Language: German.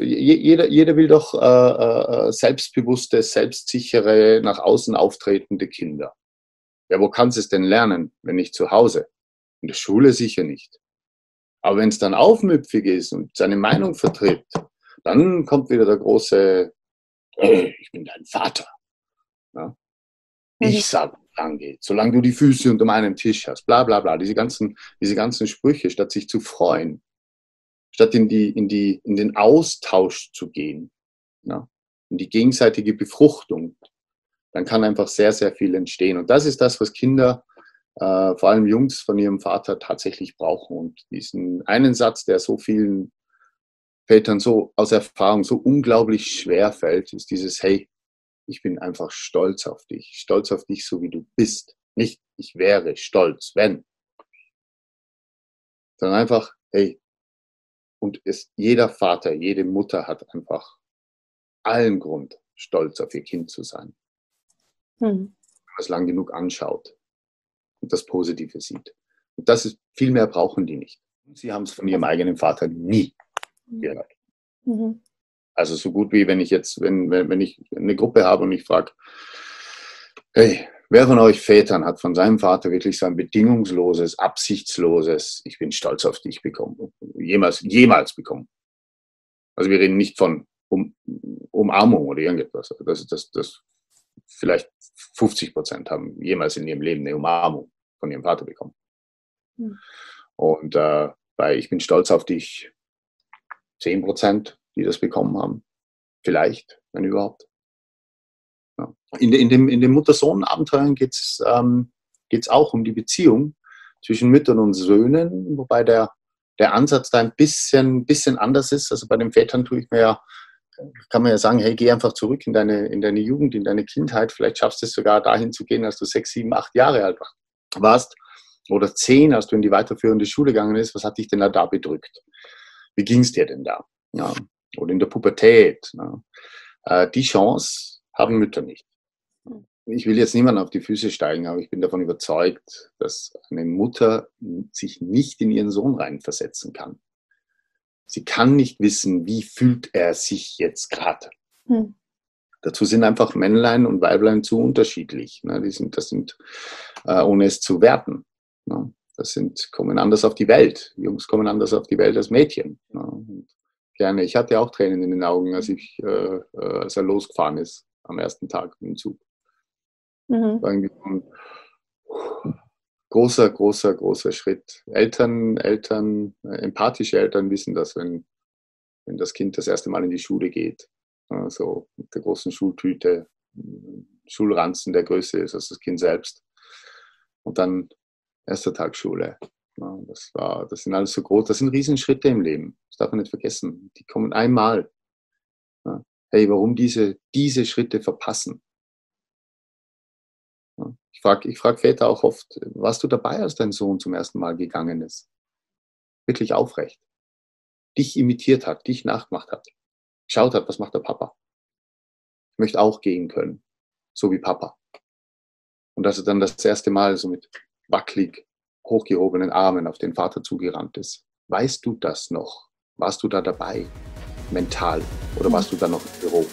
Jeder, jeder will doch äh, äh, selbstbewusste, selbstsichere, nach außen auftretende Kinder. Ja, wo kann es denn lernen, wenn nicht zu Hause? In der Schule sicher nicht. Aber wenn es dann aufmüpfig ist und seine Meinung vertritt, dann kommt wieder der große, hey, ich bin dein Vater. Ja? Ich mhm. sage, lang geht, solange du die Füße unter meinem Tisch hast, bla bla bla, diese ganzen, diese ganzen Sprüche, statt sich zu freuen, statt in, die, in, die, in den Austausch zu gehen, ja, in die gegenseitige Befruchtung, dann kann einfach sehr, sehr viel entstehen. Und das ist das, was Kinder, äh, vor allem Jungs, von ihrem Vater tatsächlich brauchen. Und diesen einen Satz, der so vielen Vätern so aus Erfahrung so unglaublich schwer fällt, ist dieses, hey, ich bin einfach stolz auf dich, stolz auf dich, so wie du bist. Nicht, ich wäre stolz, wenn. Sondern einfach, hey, und es, jeder Vater, jede Mutter hat einfach allen Grund, stolz auf ihr Kind zu sein. Hm. Wenn man es lang genug anschaut und das Positive sieht. Und das ist, viel mehr brauchen die nicht. Sie haben es von ihrem eigenen Vater nie gehört. Mhm. Also so gut wie wenn ich jetzt, wenn, wenn, wenn ich eine Gruppe habe und ich frage, hey, wer von euch Vätern hat von seinem Vater wirklich so ein bedingungsloses, absichtsloses, ich bin stolz auf dich bekommen, jemals, jemals bekommen? Also wir reden nicht von um, Umarmung oder irgendetwas. Das, das, das vielleicht 50 Prozent haben jemals in ihrem Leben eine Umarmung von ihrem Vater bekommen. Mhm. Und äh, bei Ich bin stolz auf dich 10 Prozent die das bekommen haben. Vielleicht, wenn überhaupt. Ja. In, in, dem, in dem Mutter-Sohn-Abenteuern geht es ähm, geht's auch um die Beziehung zwischen Müttern und Söhnen, wobei der, der Ansatz da ein bisschen, bisschen anders ist. Also bei den Vätern tue ich mir ja, kann man ja sagen, hey, geh einfach zurück in deine, in deine Jugend, in deine Kindheit. Vielleicht schaffst du es sogar dahin zu gehen, als du sechs, sieben, acht Jahre alt warst. Oder zehn, als du in die weiterführende Schule gegangen bist. Was hat dich denn da, da bedrückt? Wie ging es dir denn da? Ja oder in der Pubertät. Ne? Äh, die Chance haben Mütter nicht. Ich will jetzt niemanden auf die Füße steigen, aber ich bin davon überzeugt, dass eine Mutter sich nicht in ihren Sohn reinversetzen kann. Sie kann nicht wissen, wie fühlt er sich jetzt gerade. Hm. Dazu sind einfach Männlein und Weiblein zu unterschiedlich. Ne? Die sind, das sind, äh, ohne es zu werten. Ne? Das sind, kommen anders auf die Welt. Jungs kommen anders auf die Welt als Mädchen. Ne? gerne. Ich hatte auch Tränen in den Augen, als, ich, äh, äh als er losgefahren ist am ersten Tag im Zug. Mhm. War irgendwie ein großer, großer, großer Schritt. Eltern, Eltern, äh, empathische Eltern wissen das, wenn, wenn das Kind das erste Mal in die Schule geht. Also mit der großen Schultüte, Schulranzen der Größe ist als das Kind selbst. Und dann erster Tag Schule. Das, war, das sind alles so groß, das sind Riesenschritte im Leben. Das darf man nicht vergessen. Die kommen einmal. Hey, warum diese, diese Schritte verpassen? Ich frage ich frag Väter auch oft, warst du dabei, als dein Sohn zum ersten Mal gegangen ist? Wirklich aufrecht. Dich imitiert hat, dich nachgemacht hat. Geschaut hat, was macht der Papa? Ich möchte auch gehen können, so wie Papa. Und dass er dann das erste Mal so mit wackelig hochgehobenen Armen auf den Vater zugerannt ist. Weißt du das noch? Warst du da dabei? Mental? Oder warst du da noch im Büro?